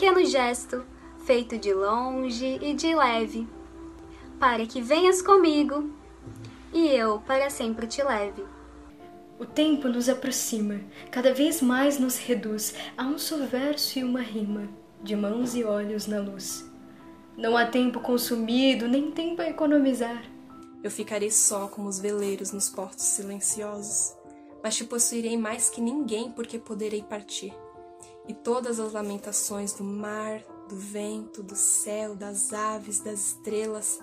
pequeno gesto, feito de longe e de leve, para que venhas comigo e eu para sempre te leve. O tempo nos aproxima, cada vez mais nos reduz a um só verso e uma rima, de mãos e olhos na luz. Não há tempo consumido, nem tempo a economizar. Eu ficarei só como os veleiros nos portos silenciosos, mas te possuirei mais que ninguém porque poderei partir. E todas as lamentações do mar, do vento, do céu, das aves, das estrelas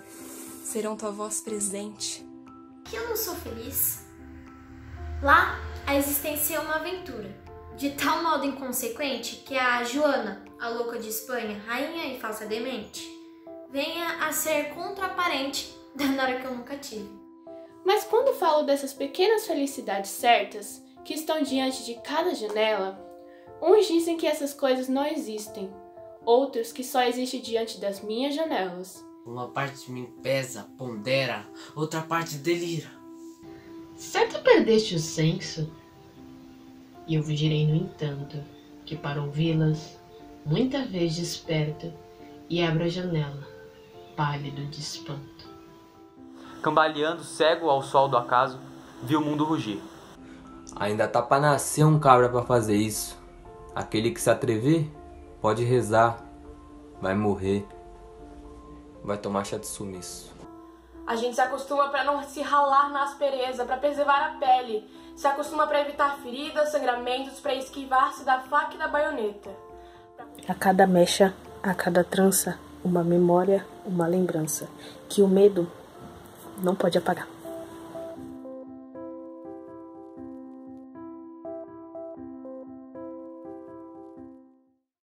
serão tua voz presente. Que eu não sou feliz? Lá, a existência é uma aventura, de tal modo inconsequente que a Joana, a louca de Espanha, rainha e falsa demente, venha a ser contraparente da Nora que eu nunca tive. Mas quando falo dessas pequenas felicidades certas que estão diante de cada janela, uns dizem que essas coisas não existem, outros que só existem diante das minhas janelas. Uma parte de mim pesa, pondera, outra parte delira. Certo perdeste o senso? E eu vos direi, no entanto, que para ouvi-las, muita vez desperto e abro a janela, pálido de espanto. Cambaleando cego ao sol do acaso, vi o mundo rugir. Ainda tá pra nascer um cabra pra fazer isso. Aquele que se atrever, pode rezar, vai morrer, vai tomar chá de sumiço. A gente se acostuma para não se ralar na aspereza, para preservar a pele. Se acostuma para evitar feridas, sangramentos, para esquivar-se da faca e da baioneta. A cada mecha, a cada trança, uma memória, uma lembrança, que o medo não pode apagar.